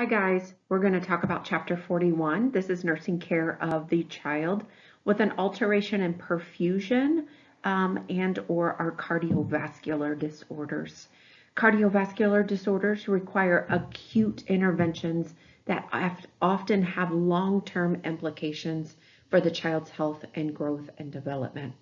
Hi guys, we're going to talk about chapter 41. This is nursing care of the child with an alteration in perfusion um, and or our cardiovascular disorders. Cardiovascular disorders require acute interventions that often have long-term implications for the child's health and growth and development.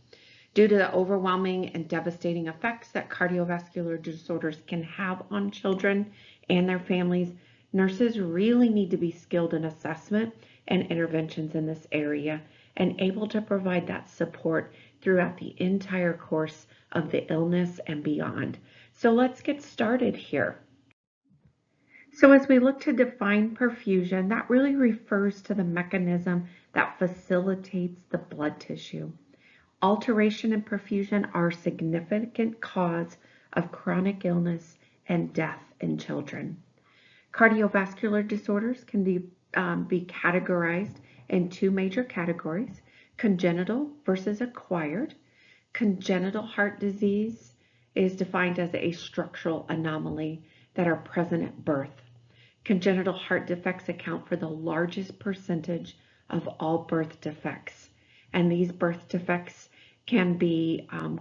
Due to the overwhelming and devastating effects that cardiovascular disorders can have on children and their families, Nurses really need to be skilled in assessment and interventions in this area and able to provide that support throughout the entire course of the illness and beyond. So let's get started here. So as we look to define perfusion, that really refers to the mechanism that facilitates the blood tissue. Alteration in perfusion are a significant cause of chronic illness and death in children. Cardiovascular disorders can be, um, be categorized in two major categories, congenital versus acquired. Congenital heart disease is defined as a structural anomaly that are present at birth. Congenital heart defects account for the largest percentage of all birth defects. And these birth defects can be um,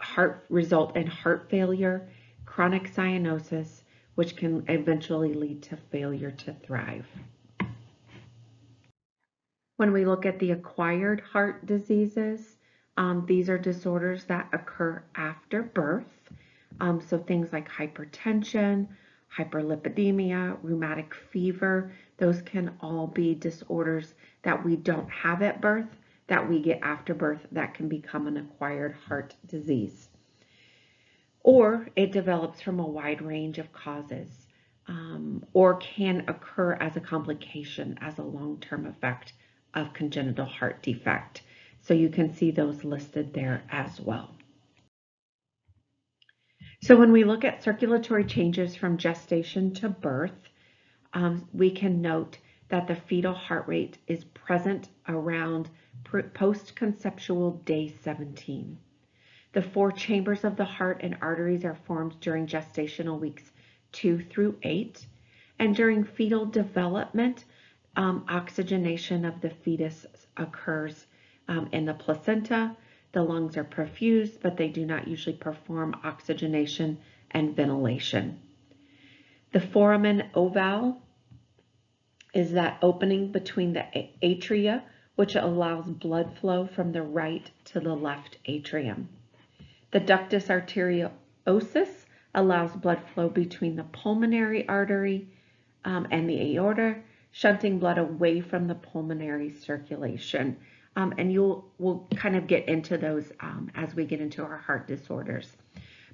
heart result in heart failure, chronic cyanosis, which can eventually lead to failure to thrive. When we look at the acquired heart diseases, um, these are disorders that occur after birth. Um, so things like hypertension, hyperlipidemia, rheumatic fever, those can all be disorders that we don't have at birth that we get after birth that can become an acquired heart disease or it develops from a wide range of causes um, or can occur as a complication as a long-term effect of congenital heart defect. So you can see those listed there as well. So when we look at circulatory changes from gestation to birth, um, we can note that the fetal heart rate is present around post-conceptual day 17. The four chambers of the heart and arteries are formed during gestational weeks two through eight. And during fetal development, um, oxygenation of the fetus occurs um, in the placenta. The lungs are perfused, but they do not usually perform oxygenation and ventilation. The foramen ovale is that opening between the atria, which allows blood flow from the right to the left atrium. The ductus arteriosus allows blood flow between the pulmonary artery um, and the aorta, shunting blood away from the pulmonary circulation. Um, and you'll we'll kind of get into those um, as we get into our heart disorders.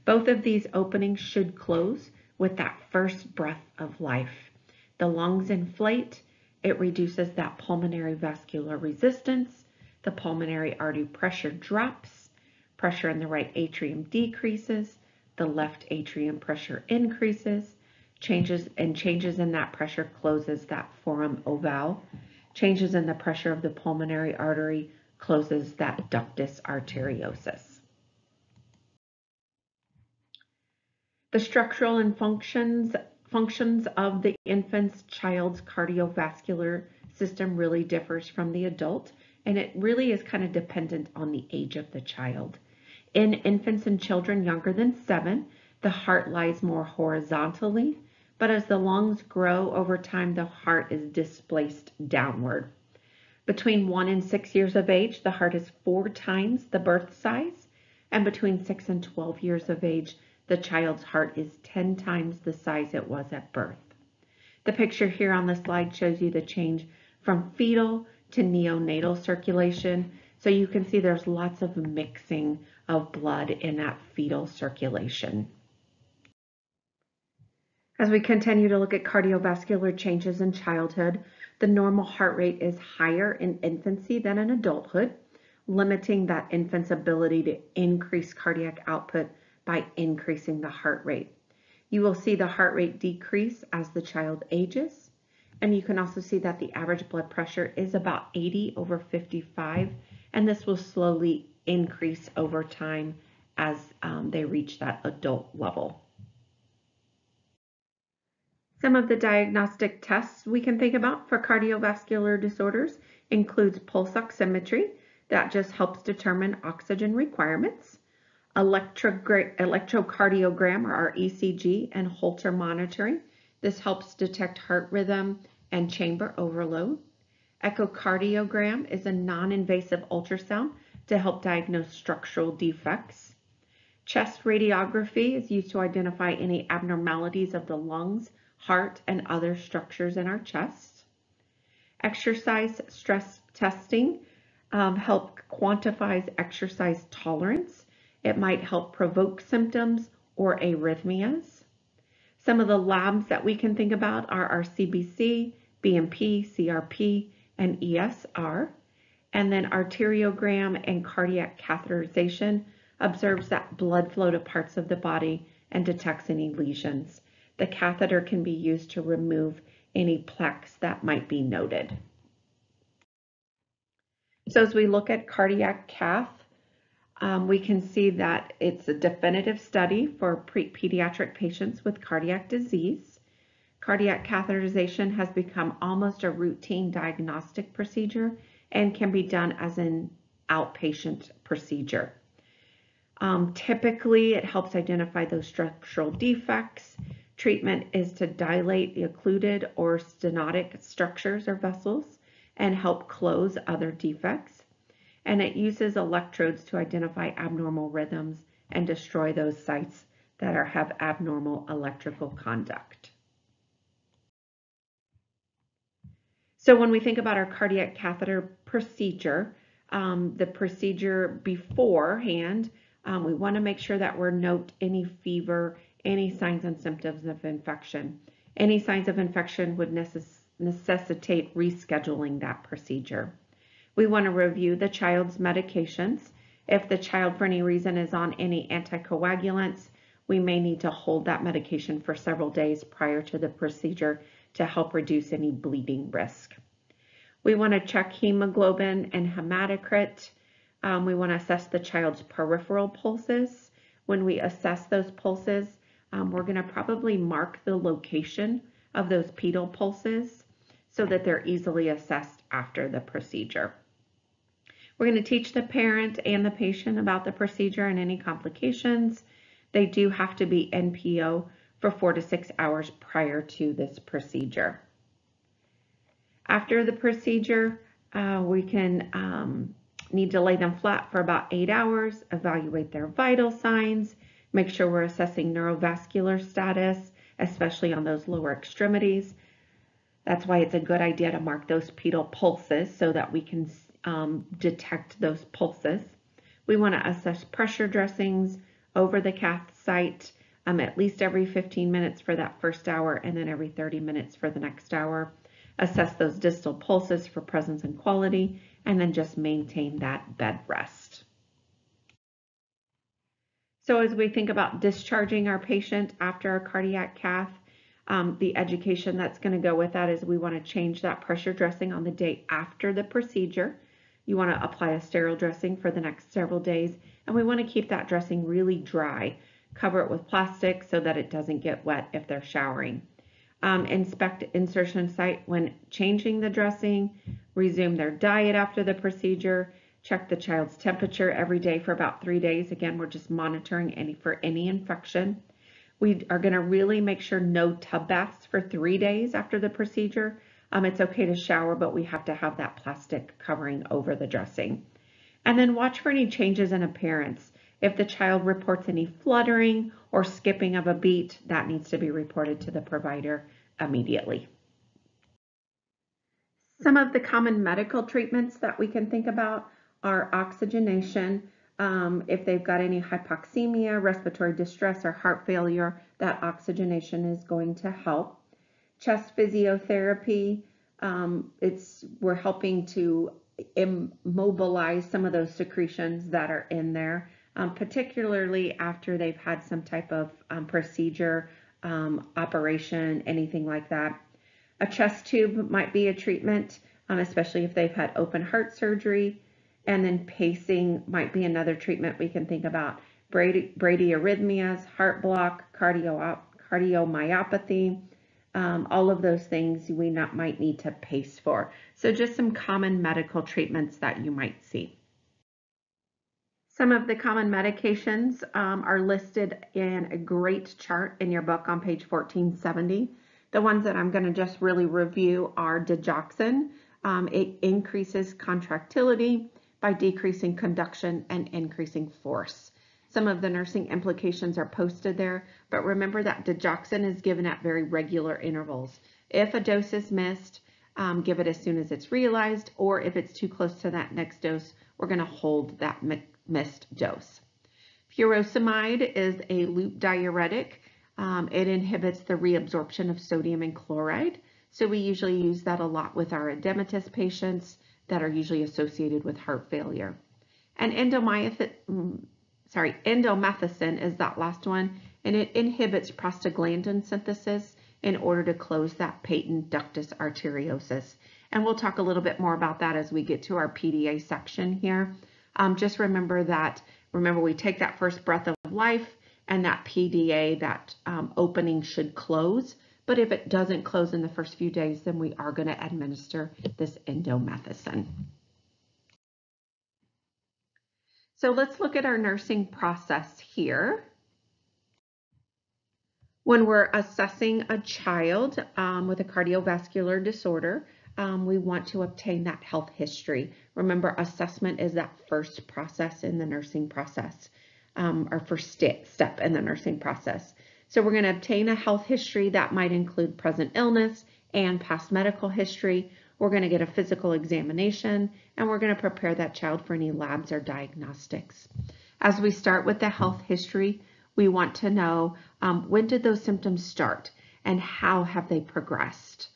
Both of these openings should close with that first breath of life. The lungs inflate, it reduces that pulmonary vascular resistance, the pulmonary artery pressure drops, Pressure in the right atrium decreases, the left atrium pressure increases, changes and changes in that pressure closes that foramen ovale. Changes in the pressure of the pulmonary artery closes that ductus arteriosus. The structural and functions functions of the infant's child's cardiovascular system really differs from the adult, and it really is kind of dependent on the age of the child. In infants and children younger than seven, the heart lies more horizontally, but as the lungs grow over time, the heart is displaced downward. Between one and six years of age, the heart is four times the birth size, and between six and 12 years of age, the child's heart is 10 times the size it was at birth. The picture here on the slide shows you the change from fetal to neonatal circulation. So you can see there's lots of mixing of blood in that fetal circulation. As we continue to look at cardiovascular changes in childhood, the normal heart rate is higher in infancy than in adulthood, limiting that infant's ability to increase cardiac output by increasing the heart rate. You will see the heart rate decrease as the child ages, and you can also see that the average blood pressure is about 80 over 55, and this will slowly increase over time as um, they reach that adult level. Some of the diagnostic tests we can think about for cardiovascular disorders includes pulse oximetry that just helps determine oxygen requirements, electrocardiogram or ECG and Holter monitoring. This helps detect heart rhythm and chamber overload. Echocardiogram is a non-invasive ultrasound to help diagnose structural defects. Chest radiography is used to identify any abnormalities of the lungs, heart, and other structures in our chest. Exercise stress testing um, help quantifies exercise tolerance. It might help provoke symptoms or arrhythmias. Some of the labs that we can think about are our CBC, BMP, CRP, and ESR. And then arteriogram and cardiac catheterization observes that blood flow to parts of the body and detects any lesions. The catheter can be used to remove any plaques that might be noted. So as we look at cardiac cath, um, we can see that it's a definitive study for pediatric patients with cardiac disease. Cardiac catheterization has become almost a routine diagnostic procedure and can be done as an outpatient procedure. Um, typically, it helps identify those structural defects. Treatment is to dilate the occluded or stenotic structures or vessels and help close other defects. And it uses electrodes to identify abnormal rhythms and destroy those sites that are, have abnormal electrical conduct. So when we think about our cardiac catheter procedure, um, the procedure beforehand, um, we want to make sure that we're note any fever, any signs and symptoms of infection. Any signs of infection would necess necessitate rescheduling that procedure. We want to review the child's medications. If the child for any reason is on any anticoagulants, we may need to hold that medication for several days prior to the procedure to help reduce any bleeding risk. We want to check hemoglobin and hematocrit. Um, we want to assess the child's peripheral pulses. When we assess those pulses, um, we're going to probably mark the location of those pedal pulses so that they're easily assessed after the procedure. We're going to teach the parent and the patient about the procedure and any complications. They do have to be NPO for four to six hours prior to this procedure. After the procedure, uh, we can um, need to lay them flat for about eight hours, evaluate their vital signs, make sure we're assessing neurovascular status, especially on those lower extremities. That's why it's a good idea to mark those pedal pulses so that we can um, detect those pulses. We want to assess pressure dressings over the cath site um, at least every 15 minutes for that first hour and then every 30 minutes for the next hour. Assess those distal pulses for presence and quality, and then just maintain that bed rest. So as we think about discharging our patient after a cardiac cath, um, the education that's going to go with that is we want to change that pressure dressing on the day after the procedure. You want to apply a sterile dressing for the next several days, and we want to keep that dressing really dry cover it with plastic so that it doesn't get wet if they're showering. Um, inspect insertion site when changing the dressing, resume their diet after the procedure, check the child's temperature every day for about three days. Again, we're just monitoring any for any infection. We are going to really make sure no tub baths for three days after the procedure. Um, it's okay to shower, but we have to have that plastic covering over the dressing. And then watch for any changes in appearance. If the child reports any fluttering or skipping of a beat, that needs to be reported to the provider immediately. Some of the common medical treatments that we can think about are oxygenation. Um, if they've got any hypoxemia, respiratory distress, or heart failure, that oxygenation is going to help. Chest physiotherapy, um, it's we're helping to immobilize some of those secretions that are in there um, particularly after they've had some type of um, procedure, um, operation, anything like that. A chest tube might be a treatment, um, especially if they've had open heart surgery. And then pacing might be another treatment we can think about. Brady, arrhythmias, heart block, cardio, cardiomyopathy, um, all of those things we not, might need to pace for. So just some common medical treatments that you might see. Some of the common medications um, are listed in a great chart in your book on page 1470. The ones that I'm going to just really review are digoxin. Um, it increases contractility by decreasing conduction and increasing force. Some of the nursing implications are posted there, but remember that digoxin is given at very regular intervals. If a dose is missed, um, give it as soon as it's realized, or if it's too close to that next dose, we're going to hold that missed dose. Furosemide is a loop diuretic. Um, it inhibits the reabsorption of sodium and chloride. So we usually use that a lot with our edematous patients that are usually associated with heart failure. And mm, sorry, indomethacin is that last one, and it inhibits prostaglandin synthesis in order to close that patent ductus arteriosus. And we'll talk a little bit more about that as we get to our PDA section here. Um, just remember that, remember we take that first breath of life and that PDA, that um, opening should close. But if it doesn't close in the first few days, then we are going to administer this indomethacin. So let's look at our nursing process here. When we're assessing a child um, with a cardiovascular disorder, um, we want to obtain that health history. Remember, assessment is that first process in the nursing process, um, our first step in the nursing process. So we're going to obtain a health history that might include present illness and past medical history. We're going to get a physical examination and we're going to prepare that child for any labs or diagnostics. As we start with the health history, we want to know um, when did those symptoms start and how have they progressed.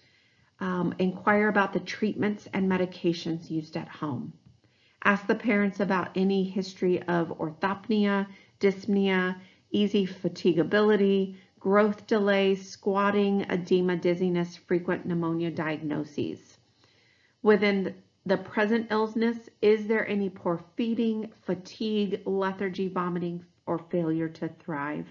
Um, inquire about the treatments and medications used at home. Ask the parents about any history of orthopnea, dyspnea, easy fatigability, growth delay, squatting, edema, dizziness, frequent pneumonia diagnoses. Within the present illness, is there any poor feeding, fatigue, lethargy, vomiting, or failure to thrive?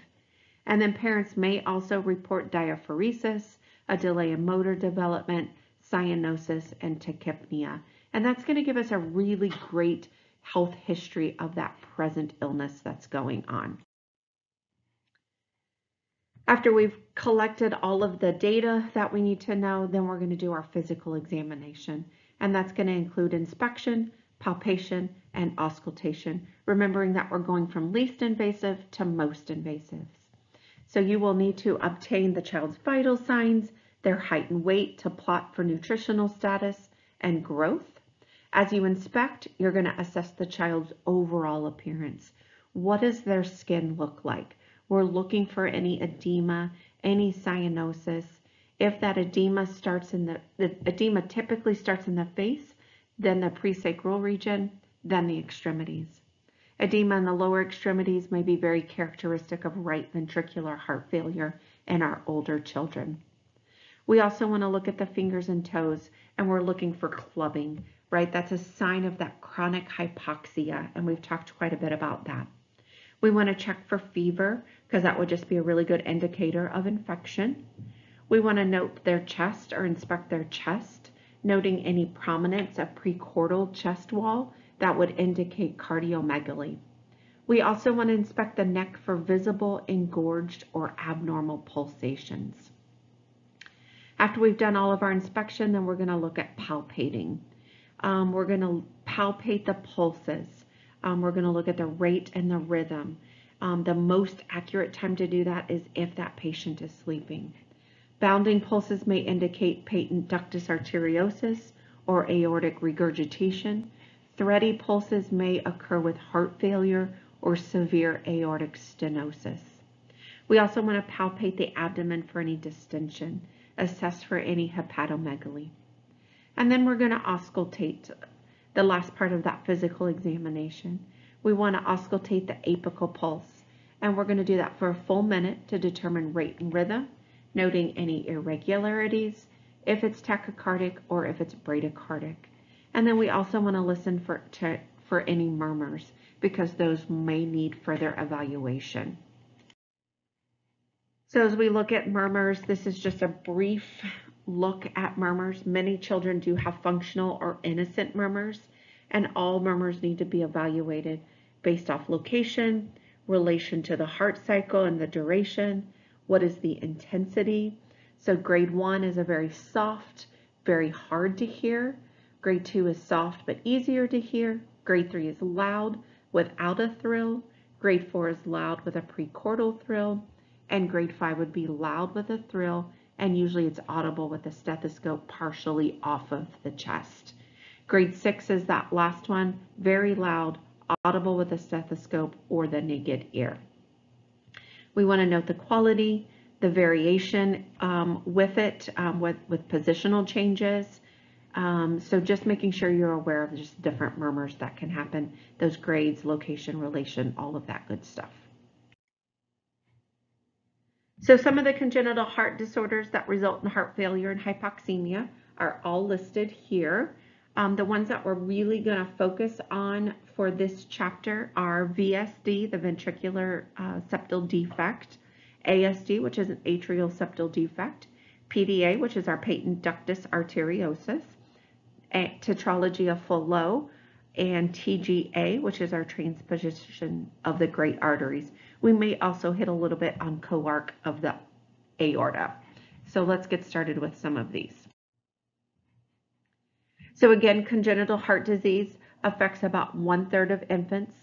And then parents may also report diaphoresis, a delay in motor development, cyanosis, and tachypnea. And that's going to give us a really great health history of that present illness that's going on. After we've collected all of the data that we need to know, then we're going to do our physical examination and that's going to include inspection, palpation, and auscultation, remembering that we're going from least invasive to most invasive. So you will need to obtain the child's vital signs, their height and weight to plot for nutritional status and growth. As you inspect, you're going to assess the child's overall appearance. What does their skin look like? We're looking for any edema, any cyanosis, if that edema starts in the, the edema typically starts in the face, then the presacral region, then the extremities. Edema in the lower extremities may be very characteristic of right ventricular heart failure in our older children. We also want to look at the fingers and toes, and we're looking for clubbing, right? That's a sign of that chronic hypoxia, and we've talked quite a bit about that. We want to check for fever, because that would just be a really good indicator of infection. We want to note their chest or inspect their chest, noting any prominence of precordial chest wall that would indicate cardiomegaly. We also want to inspect the neck for visible, engorged, or abnormal pulsations. After we've done all of our inspection, then we're going to look at palpating. Um, we're going to palpate the pulses. Um, we're going to look at the rate and the rhythm. Um, the most accurate time to do that is if that patient is sleeping. Bounding pulses may indicate patent ductus arteriosus or aortic regurgitation. Thready pulses may occur with heart failure or severe aortic stenosis. We also want to palpate the abdomen for any distension, assess for any hepatomegaly. And then we're going to auscultate the last part of that physical examination. We want to auscultate the apical pulse, and we're going to do that for a full minute to determine rate and rhythm noting any irregularities, if it's tachycardic or if it's bradycardic. And then we also want to listen for, to, for any murmurs because those may need further evaluation. So as we look at murmurs, this is just a brief look at murmurs. Many children do have functional or innocent murmurs, and all murmurs need to be evaluated based off location, relation to the heart cycle and the duration, what is the intensity. So grade one is a very soft, very hard to hear. Grade two is soft but easier to hear. Grade three is loud without a thrill. Grade four is loud with a precordial thrill. And grade five would be loud with a thrill and usually it's audible with the stethoscope partially off of the chest. Grade six is that last one, very loud, audible with a stethoscope or the naked ear. We want to note the quality, the variation um, with it, um, with, with positional changes. Um, so just making sure you're aware of just different murmurs that can happen, those grades, location, relation, all of that good stuff. So some of the congenital heart disorders that result in heart failure and hypoxemia are all listed here. Um, the ones that we're really going to focus on for this chapter are VSD, the ventricular uh, septal defect, ASD, which is an atrial septal defect, PDA, which is our patent ductus arteriosus, tetralogy of Fallot, and TGA, which is our transposition of the great arteries. We may also hit a little bit on coarc of the aorta. So let's get started with some of these. So again, congenital heart disease affects about one third of infants.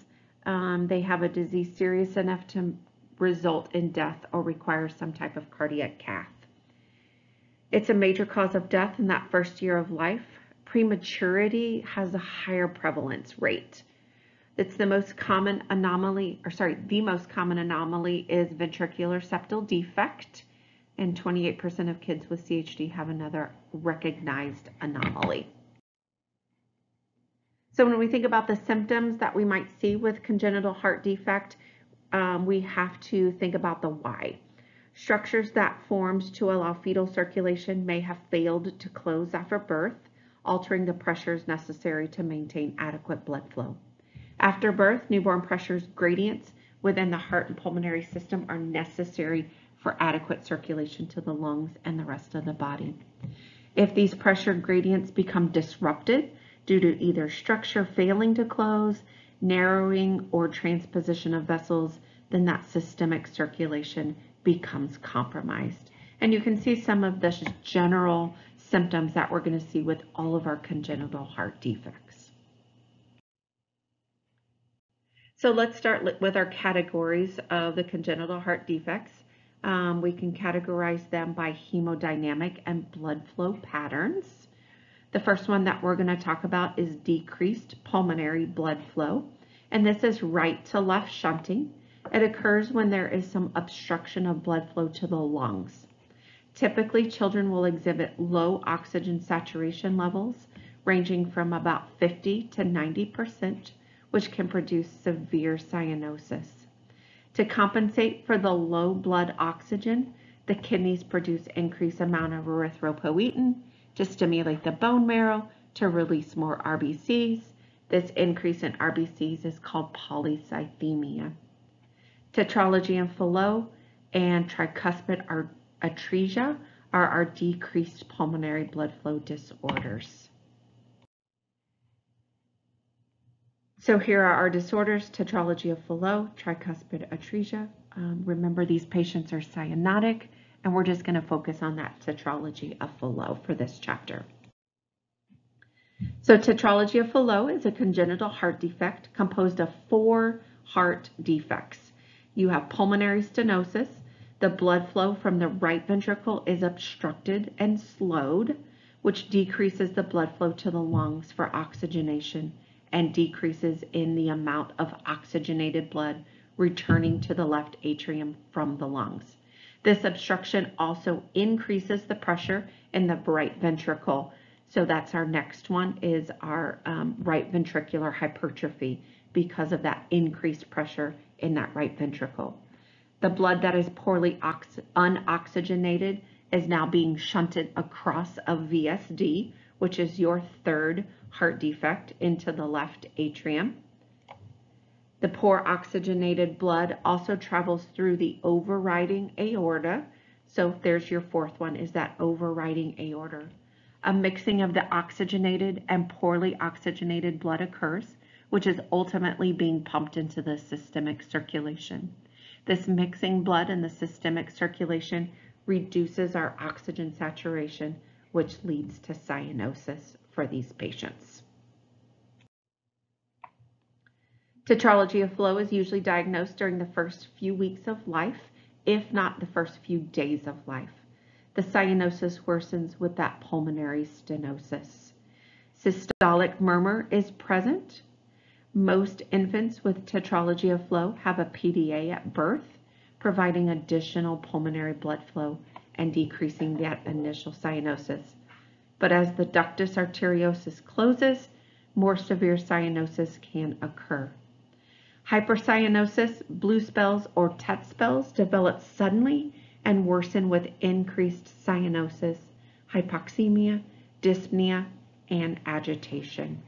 Um, they have a disease serious enough to result in death or require some type of cardiac cath. It's a major cause of death in that first year of life prematurity has a higher prevalence rate. It's the most common anomaly, or sorry, the most common anomaly is ventricular septal defect, and 28% of kids with CHD have another recognized anomaly. So when we think about the symptoms that we might see with congenital heart defect, um, we have to think about the why. Structures that formed to allow fetal circulation may have failed to close after birth altering the pressures necessary to maintain adequate blood flow. After birth, newborn pressures gradients within the heart and pulmonary system are necessary for adequate circulation to the lungs and the rest of the body. If these pressure gradients become disrupted due to either structure failing to close, narrowing, or transposition of vessels, then that systemic circulation becomes compromised. And you can see some of this general symptoms that we're going to see with all of our congenital heart defects. So let's start with our categories of the congenital heart defects. Um, we can categorize them by hemodynamic and blood flow patterns. The first one that we're going to talk about is decreased pulmonary blood flow, and this is right to left shunting. It occurs when there is some obstruction of blood flow to the lungs. Typically, children will exhibit low oxygen saturation levels ranging from about 50 to 90%, which can produce severe cyanosis. To compensate for the low blood oxygen, the kidneys produce increased amount of erythropoietin to stimulate the bone marrow to release more RBCs. This increase in RBCs is called polycythemia. Tetralogy and Fallot and tricuspid atresia are our decreased pulmonary blood flow disorders. So here are our disorders, tetralogy of Fallot, tricuspid atresia. Um, remember these patients are cyanotic and we're just going to focus on that tetralogy of Fallot for this chapter. So tetralogy of Fallot is a congenital heart defect composed of four heart defects. You have pulmonary stenosis, the blood flow from the right ventricle is obstructed and slowed, which decreases the blood flow to the lungs for oxygenation and decreases in the amount of oxygenated blood returning to the left atrium from the lungs. This obstruction also increases the pressure in the right ventricle. So that's our next one is our um, right ventricular hypertrophy because of that increased pressure in that right ventricle. The blood that is poorly unoxygenated is now being shunted across a VSD, which is your third heart defect, into the left atrium. The poor oxygenated blood also travels through the overriding aorta. So there's your fourth one is that overriding aorta. A mixing of the oxygenated and poorly oxygenated blood occurs, which is ultimately being pumped into the systemic circulation. This mixing blood in the systemic circulation reduces our oxygen saturation, which leads to cyanosis for these patients. Tetralogy of Fallot is usually diagnosed during the first few weeks of life, if not the first few days of life. The cyanosis worsens with that pulmonary stenosis. Systolic murmur is present. Most infants with tetralogy of Fallot have a PDA at birth providing additional pulmonary blood flow and decreasing that initial cyanosis. But as the ductus arteriosus closes, more severe cyanosis can occur. Hypercyanosis, blue spells, or TET spells develop suddenly and worsen with increased cyanosis, hypoxemia, dyspnea, and agitation.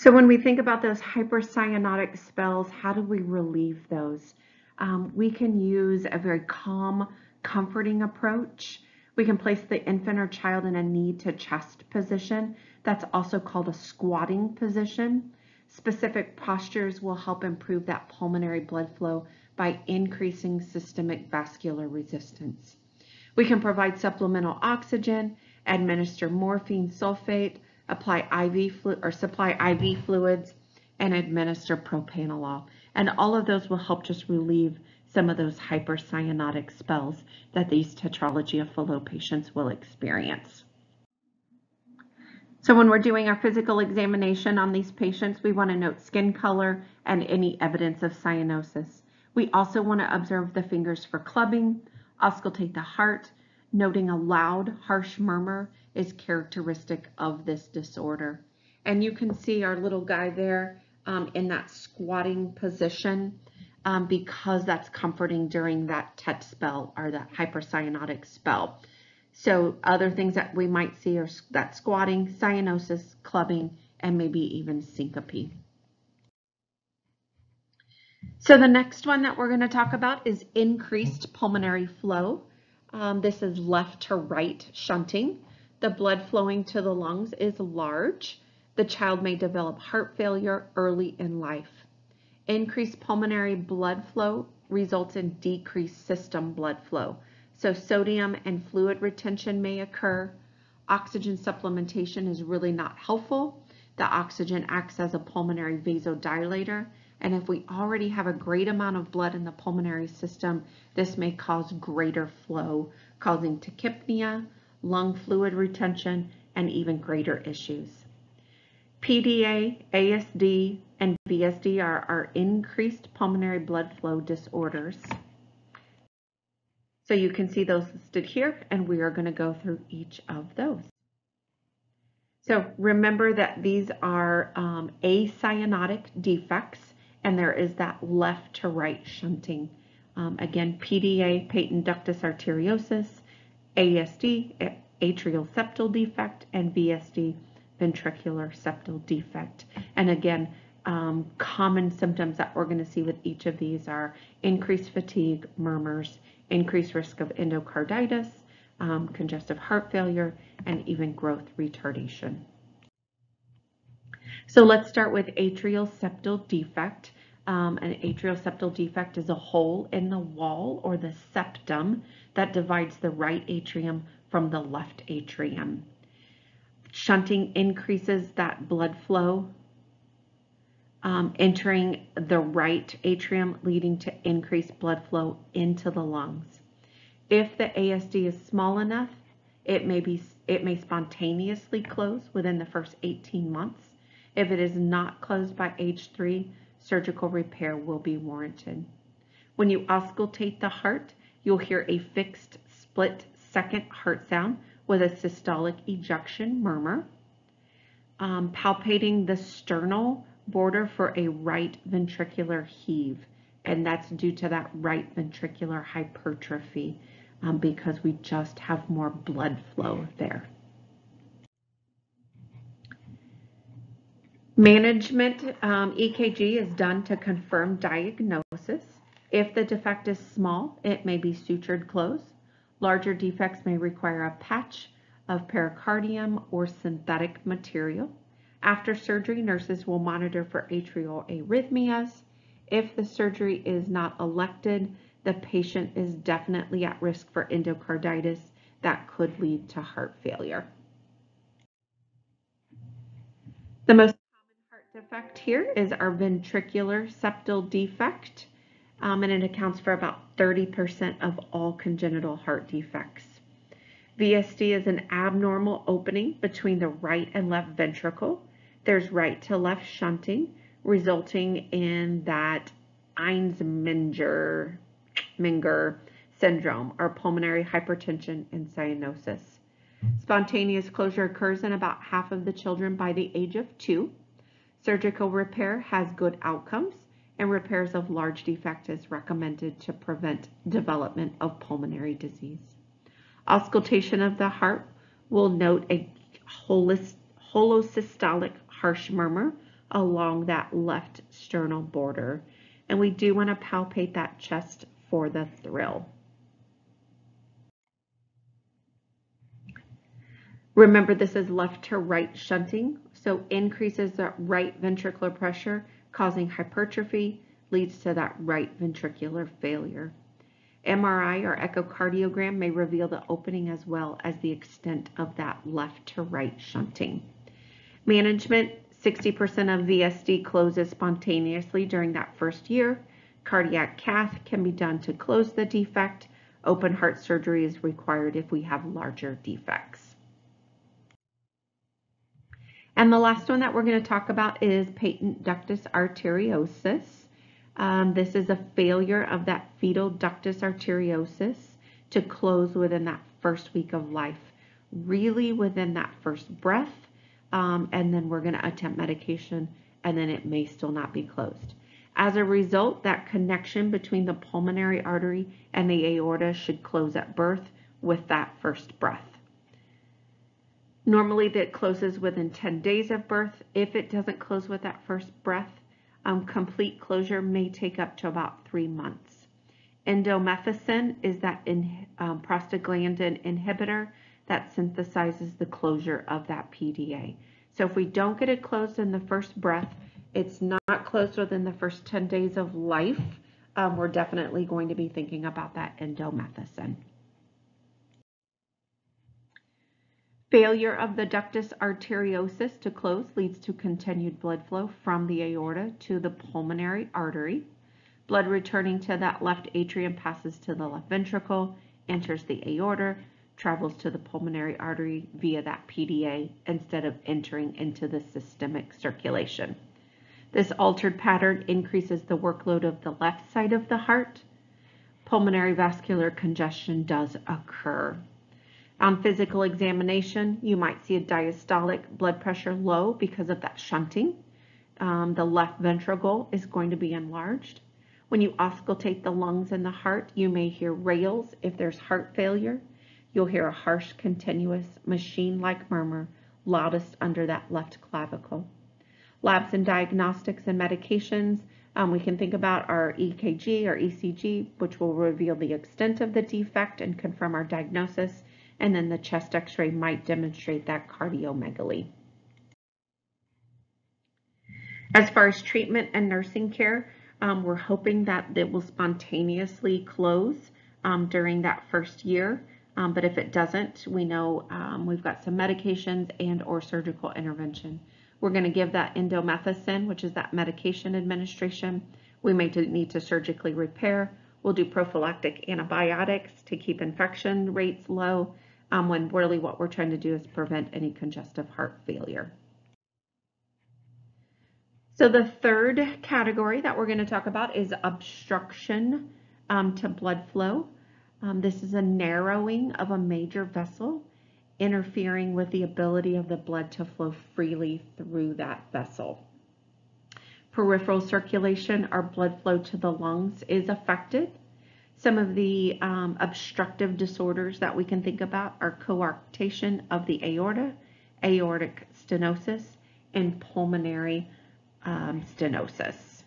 So when we think about those hypercyanotic spells, how do we relieve those? Um, we can use a very calm, comforting approach. We can place the infant or child in a knee to chest position. That's also called a squatting position. Specific postures will help improve that pulmonary blood flow by increasing systemic vascular resistance. We can provide supplemental oxygen, administer morphine sulfate, apply IV or supply IV fluids, and administer propranolol. And all of those will help just relieve some of those hypercyanotic spells that these tetralogy of Fallot patients will experience. So when we're doing our physical examination on these patients, we want to note skin color and any evidence of cyanosis. We also want to observe the fingers for clubbing, auscultate the heart, noting a loud, harsh murmur is characteristic of this disorder. And you can see our little guy there um, in that squatting position um, because that's comforting during that TET spell or that hypercyanotic spell. So other things that we might see are that squatting, cyanosis, clubbing, and maybe even syncope. So the next one that we're going to talk about is increased pulmonary flow. Um, this is left to right shunting. The blood flowing to the lungs is large. The child may develop heart failure early in life. Increased pulmonary blood flow results in decreased system blood flow. So sodium and fluid retention may occur. Oxygen supplementation is really not helpful. The oxygen acts as a pulmonary vasodilator and if we already have a great amount of blood in the pulmonary system, this may cause greater flow, causing tachypnea, lung fluid retention, and even greater issues. PDA, ASD, and VSD are, are increased pulmonary blood flow disorders. So you can see those listed here, and we are going to go through each of those. So remember that these are um, acyanotic defects and there is that left to right shunting. Um, again, PDA, patent ductus arteriosus, ASD, atrial septal defect, and VSD, ventricular septal defect. And again, um, common symptoms that we're going to see with each of these are increased fatigue, murmurs, increased risk of endocarditis, um, congestive heart failure, and even growth retardation. So let's start with atrial septal defect. Um, an atrial septal defect is a hole in the wall or the septum that divides the right atrium from the left atrium. Shunting increases that blood flow um, entering the right atrium, leading to increased blood flow into the lungs. If the ASD is small enough, it may be it may spontaneously close within the first 18 months. If it is not closed by age three, surgical repair will be warranted. When you auscultate the heart, you'll hear a fixed split second heart sound with a systolic ejection murmur. Um, palpating the sternal border for a right ventricular heave, and that's due to that right ventricular hypertrophy um, because we just have more blood flow there. Management um, EKG is done to confirm diagnosis. If the defect is small, it may be sutured closed. Larger defects may require a patch of pericardium or synthetic material. After surgery, nurses will monitor for atrial arrhythmias. If the surgery is not elected, the patient is definitely at risk for endocarditis that could lead to heart failure. The most common heart defect here is our ventricular septal defect, um, and it accounts for about 30% of all congenital heart defects. VSD is an abnormal opening between the right and left ventricle. There's right to left shunting, resulting in that Menger syndrome or pulmonary hypertension and cyanosis. Spontaneous closure occurs in about half of the children by the age of two. Surgical repair has good outcomes and repairs of large defect is recommended to prevent development of pulmonary disease. Auscultation of the heart will note a holosystolic harsh murmur along that left sternal border. And we do want to palpate that chest for the thrill. Remember, this is left to right shunting, so increases the right ventricular pressure, causing hypertrophy, leads to that right ventricular failure. MRI or echocardiogram may reveal the opening as well as the extent of that left to right shunting. Management 60% of VSD closes spontaneously during that first year. Cardiac cath can be done to close the defect. Open heart surgery is required if we have larger defects. And the last one that we're going to talk about is patent ductus arteriosus. Um, this is a failure of that fetal ductus arteriosus to close within that first week of life, really within that first breath. Um, and then we're going to attempt medication and then it may still not be closed. As a result, that connection between the pulmonary artery and the aorta should close at birth with that first breath. Normally that closes within 10 days of birth. If it doesn't close with that first breath, um, complete closure may take up to about three months. Indomethacin is that in, um, prostaglandin inhibitor that synthesizes the closure of that PDA. So if we don't get it closed in the first breath, it's not closed within the first 10 days of life, um, we're definitely going to be thinking about that indomethacin. Failure of the ductus arteriosus to close leads to continued blood flow from the aorta to the pulmonary artery. Blood returning to that left atrium passes to the left ventricle, enters the aorta, travels to the pulmonary artery via that PDA instead of entering into the systemic circulation. This altered pattern increases the workload of the left side of the heart. Pulmonary vascular congestion does occur. On physical examination, you might see a diastolic blood pressure low because of that shunting. Um, the left ventricle is going to be enlarged. When you auscultate the lungs and the heart, you may hear rales if there's heart failure. You'll hear a harsh, continuous, machine-like murmur, loudest under that left clavicle. Labs and diagnostics and medications, um, we can think about our EKG or ECG, which will reveal the extent of the defect and confirm our diagnosis and then the chest x-ray might demonstrate that cardiomegaly. As far as treatment and nursing care, um, we're hoping that it will spontaneously close um, during that first year. Um, but if it doesn't, we know um, we've got some medications and or surgical intervention. We're going to give that indomethacin, which is that medication administration. We may need to surgically repair. We'll do prophylactic antibiotics to keep infection rates low um, when really what we're trying to do is prevent any congestive heart failure. So the third category that we're going to talk about is obstruction um, to blood flow. Um, this is a narrowing of a major vessel interfering with the ability of the blood to flow freely through that vessel. Peripheral circulation or blood flow to the lungs is affected some of the um, obstructive disorders that we can think about are coarctation of the aorta, aortic stenosis, and pulmonary um, stenosis.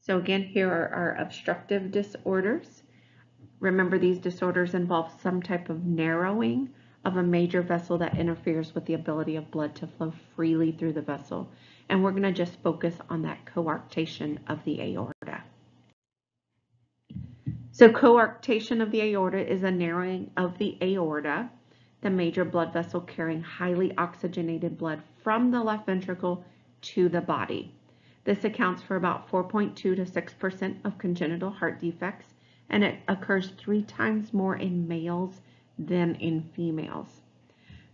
So again, here are our obstructive disorders. Remember these disorders involve some type of narrowing of a major vessel that interferes with the ability of blood to flow freely through the vessel. And we're going to just focus on that coarctation of the aorta. So coarctation of the aorta is a narrowing of the aorta, the major blood vessel carrying highly oxygenated blood from the left ventricle to the body. This accounts for about 4.2 to 6% of congenital heart defects, and it occurs three times more in males than in females.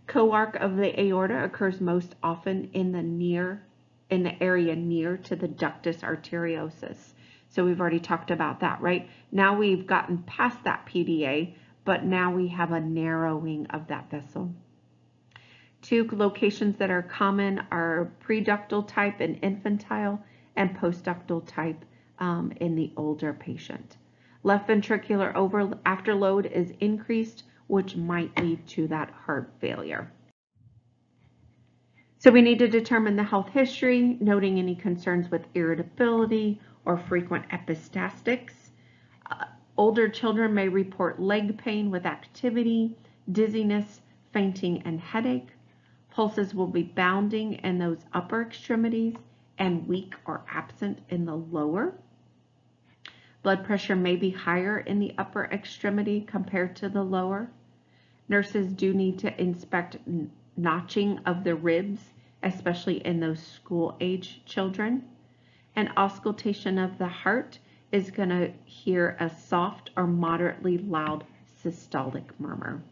Coarc of the aorta occurs most often in the near in the area near to the ductus arteriosus. So we've already talked about that, right? Now we've gotten past that PDA, but now we have a narrowing of that vessel. Two locations that are common are preductal type in infantile and postductal type um, in the older patient. Left ventricular over afterload is increased, which might lead to that heart failure. So we need to determine the health history, noting any concerns with irritability or frequent epistaxis. Uh, older children may report leg pain with activity, dizziness, fainting, and headache. Pulses will be bounding in those upper extremities and weak or absent in the lower. Blood pressure may be higher in the upper extremity compared to the lower. Nurses do need to inspect notching of the ribs, especially in those school age children. And auscultation of the heart is going to hear a soft or moderately loud systolic murmur.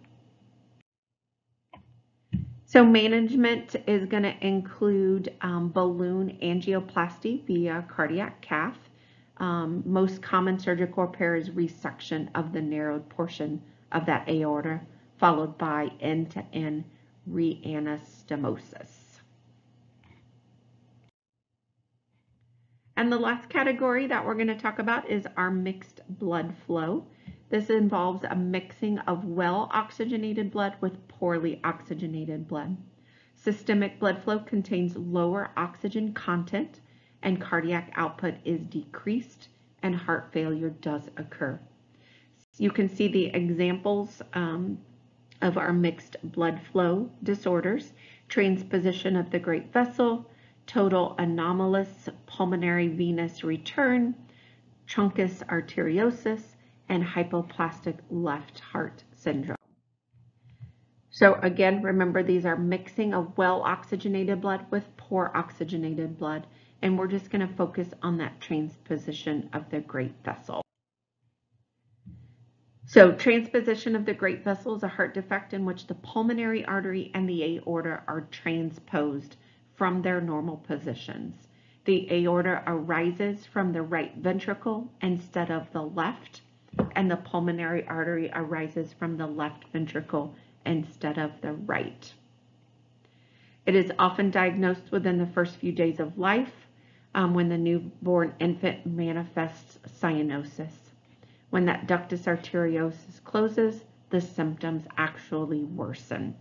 So management is going to include um, balloon angioplasty via cardiac cath. Um, most common surgical repair is resection of the narrowed portion of that aorta, followed by end-to-end reanastomosis. And the last category that we're going to talk about is our mixed blood flow. This involves a mixing of well-oxygenated blood with poorly oxygenated blood. Systemic blood flow contains lower oxygen content and cardiac output is decreased and heart failure does occur. You can see the examples um, of our mixed blood flow disorders, transposition of the great vessel, total anomalous pulmonary venous return, truncus arteriosus, and hypoplastic left heart syndrome. So again, remember these are mixing of well oxygenated blood with poor oxygenated blood, and we're just going to focus on that transposition of the great vessel. So transposition of the great vessel is a heart defect in which the pulmonary artery and the aorta are transposed from their normal positions. The aorta arises from the right ventricle instead of the left, and the pulmonary artery arises from the left ventricle instead of the right. It is often diagnosed within the first few days of life um, when the newborn infant manifests cyanosis. When that ductus arteriosus closes, the symptoms actually worsen.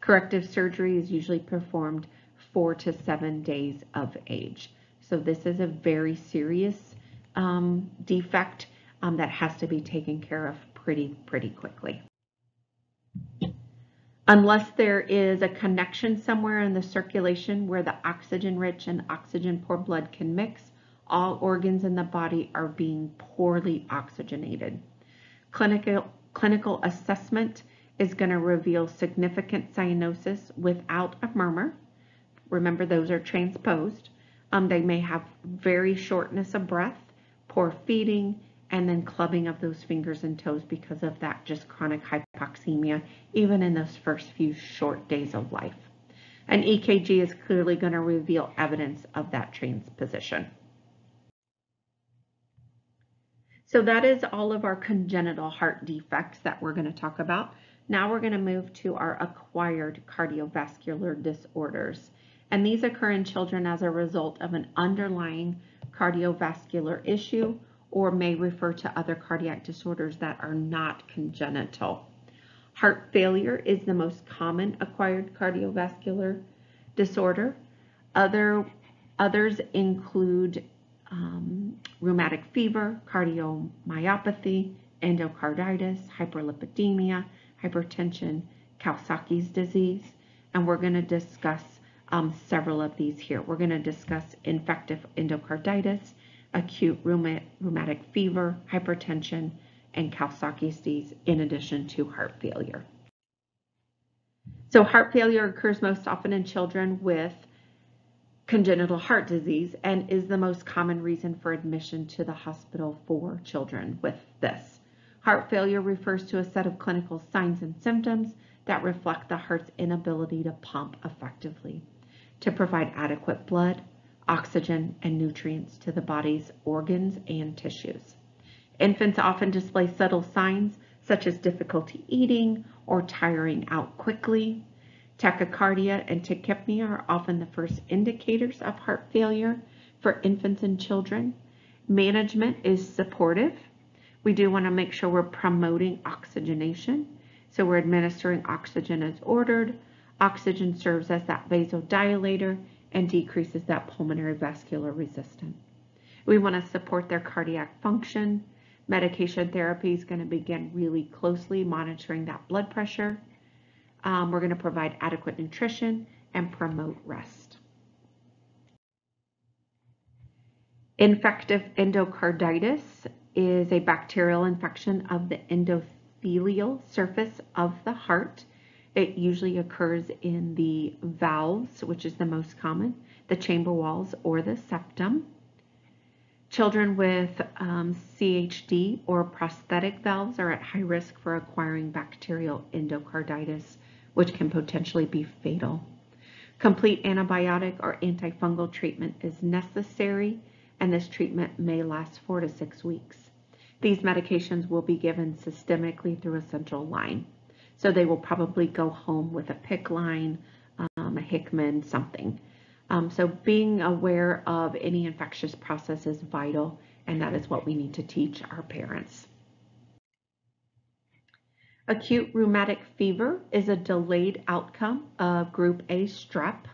Corrective surgery is usually performed four to seven days of age. So this is a very serious um, defect um, that has to be taken care of pretty, pretty quickly. Unless there is a connection somewhere in the circulation where the oxygen-rich and oxygen-poor blood can mix, all organs in the body are being poorly oxygenated. Clinical, clinical assessment is going to reveal significant cyanosis without a murmur. Remember, those are transposed. Um, they may have very shortness of breath, poor feeding, and then clubbing of those fingers and toes because of that just chronic hypoxemia, even in those first few short days of life. An EKG is clearly going to reveal evidence of that transposition. So that is all of our congenital heart defects that we're going to talk about. Now we're going to move to our acquired cardiovascular disorders. And these occur in children as a result of an underlying cardiovascular issue or may refer to other cardiac disorders that are not congenital. Heart failure is the most common acquired cardiovascular disorder. Other, others include um, rheumatic fever, cardiomyopathy, endocarditis, hyperlipidemia, hypertension, Kawasaki's disease, and we're going to discuss um, several of these here. We're going to discuss infective endocarditis, acute rheumatic fever, hypertension, and Kawasaki's disease in addition to heart failure. So heart failure occurs most often in children with congenital heart disease and is the most common reason for admission to the hospital for children with this. Heart failure refers to a set of clinical signs and symptoms that reflect the heart's inability to pump effectively, to provide adequate blood, oxygen, and nutrients to the body's organs and tissues. Infants often display subtle signs such as difficulty eating or tiring out quickly, Tachycardia and tachypnea are often the first indicators of heart failure for infants and children. Management is supportive. We do want to make sure we're promoting oxygenation. So we're administering oxygen as ordered. Oxygen serves as that vasodilator and decreases that pulmonary vascular resistance. We want to support their cardiac function. Medication therapy is going to begin really closely monitoring that blood pressure. Um, we're going to provide adequate nutrition and promote rest. Infective endocarditis is a bacterial infection of the endothelial surface of the heart. It usually occurs in the valves, which is the most common, the chamber walls, or the septum. Children with um, CHD or prosthetic valves are at high risk for acquiring bacterial endocarditis which can potentially be fatal. Complete antibiotic or antifungal treatment is necessary, and this treatment may last four to six weeks. These medications will be given systemically through a central line. So they will probably go home with a PICC line, um, a Hickman, something. Um, so being aware of any infectious process is vital, and that is what we need to teach our parents. Acute rheumatic fever is a delayed outcome of group A strep,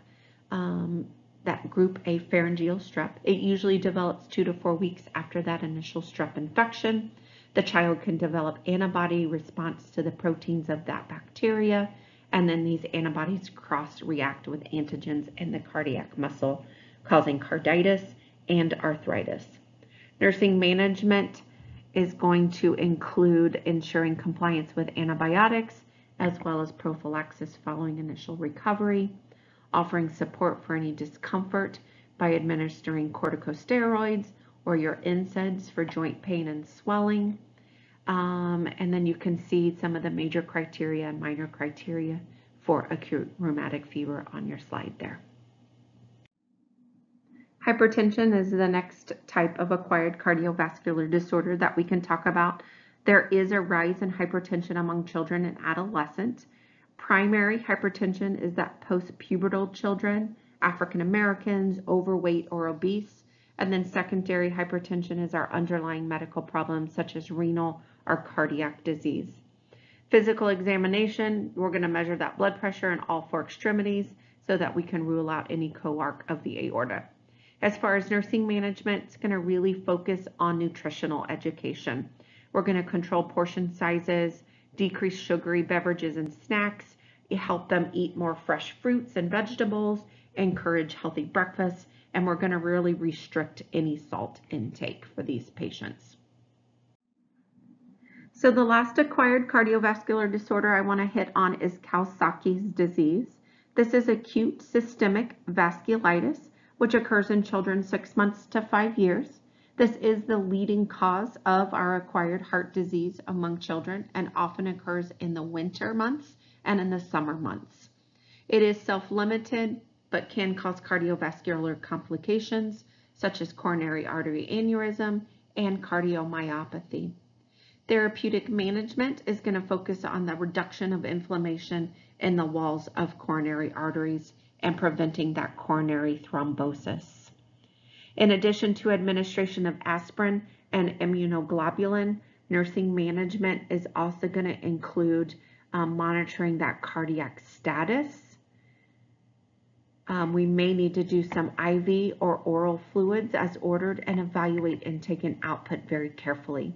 um, that group A pharyngeal strep. It usually develops two to four weeks after that initial strep infection. The child can develop antibody response to the proteins of that bacteria, and then these antibodies cross-react with antigens in the cardiac muscle, causing carditis and arthritis. Nursing management is going to include ensuring compliance with antibiotics as well as prophylaxis following initial recovery, offering support for any discomfort by administering corticosteroids or your NSAIDs for joint pain and swelling. Um, and then you can see some of the major criteria and minor criteria for acute rheumatic fever on your slide there. Hypertension is the next type of acquired cardiovascular disorder that we can talk about. There is a rise in hypertension among children and adolescents. Primary hypertension is that post-pubertal children, African Americans, overweight or obese. And then secondary hypertension is our underlying medical problems such as renal or cardiac disease. Physical examination, we're going to measure that blood pressure in all four extremities so that we can rule out any coarc of the aorta. As far as nursing management, it's going to really focus on nutritional education. We're going to control portion sizes, decrease sugary beverages and snacks, help them eat more fresh fruits and vegetables, encourage healthy breakfasts, and we're going to really restrict any salt intake for these patients. So the last acquired cardiovascular disorder I want to hit on is Kawasaki's disease. This is acute systemic vasculitis which occurs in children six months to five years. This is the leading cause of our acquired heart disease among children and often occurs in the winter months and in the summer months. It is self-limited but can cause cardiovascular complications such as coronary artery aneurysm and cardiomyopathy. Therapeutic management is going to focus on the reduction of inflammation in the walls of coronary arteries and preventing that coronary thrombosis. In addition to administration of aspirin and immunoglobulin, nursing management is also going to include um, monitoring that cardiac status. Um, we may need to do some IV or oral fluids as ordered and evaluate intake and output very carefully.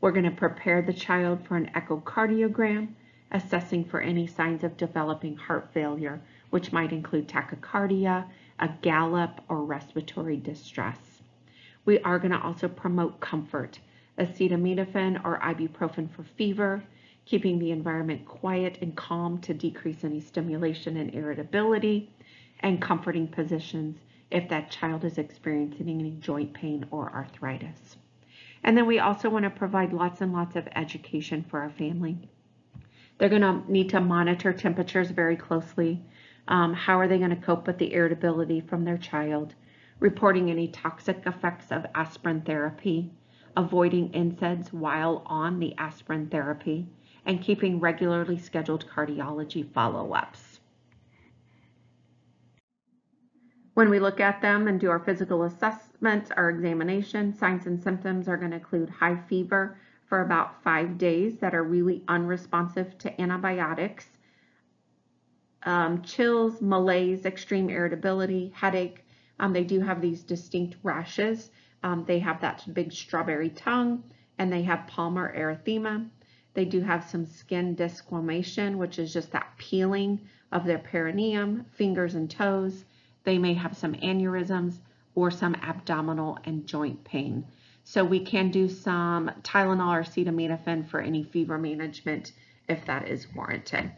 We're going to prepare the child for an echocardiogram, assessing for any signs of developing heart failure, which might include tachycardia, a gallop, or respiratory distress. We are going to also promote comfort, acetaminophen or ibuprofen for fever, keeping the environment quiet and calm to decrease any stimulation and irritability, and comforting positions if that child is experiencing any joint pain or arthritis. And then we also want to provide lots and lots of education for our family. They're going to need to monitor temperatures very closely. Um, how are they going to cope with the irritability from their child? Reporting any toxic effects of aspirin therapy, avoiding NSAIDs while on the aspirin therapy, and keeping regularly scheduled cardiology follow-ups. When we look at them and do our physical assessment, our examination, signs and symptoms are going to include high fever for about five days that are really unresponsive to antibiotics, um, chills, malaise, extreme irritability, headache. Um, they do have these distinct rashes. Um, they have that big strawberry tongue and they have palmar erythema. They do have some skin desquamation, which is just that peeling of their perineum, fingers and toes. They may have some aneurysms or some abdominal and joint pain. So we can do some Tylenol or acetaminophen for any fever management if that is warranted.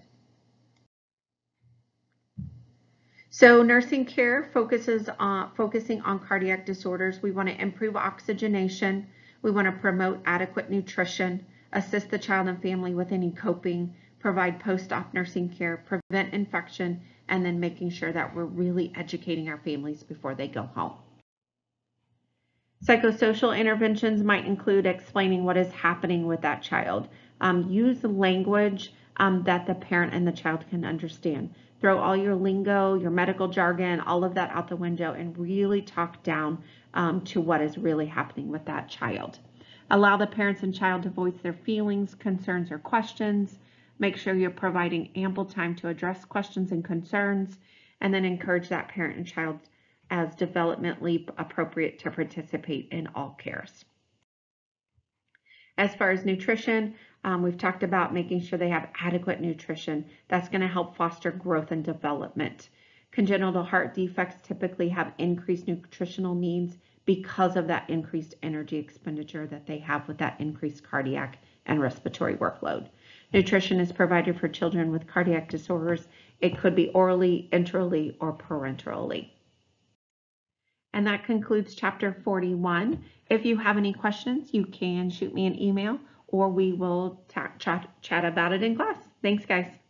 So nursing care focuses on focusing on cardiac disorders. We want to improve oxygenation. We want to promote adequate nutrition, assist the child and family with any coping, provide post-op nursing care, prevent infection, and then making sure that we're really educating our families before they go home. Psychosocial interventions might include explaining what is happening with that child. Um, use language um, that the parent and the child can understand. Throw all your lingo, your medical jargon, all of that out the window and really talk down um, to what is really happening with that child. Allow the parents and child to voice their feelings, concerns, or questions. Make sure you're providing ample time to address questions and concerns, and then encourage that parent and child as developmentally appropriate to participate in all cares. As far as nutrition, um, we've talked about making sure they have adequate nutrition. That's going to help foster growth and development. Congenital heart defects typically have increased nutritional needs because of that increased energy expenditure that they have with that increased cardiac and respiratory workload. Nutrition is provided for children with cardiac disorders. It could be orally, enterally, or parenterally. And that concludes chapter 41. If you have any questions, you can shoot me an email or we will chat, chat about it in class. Thanks, guys.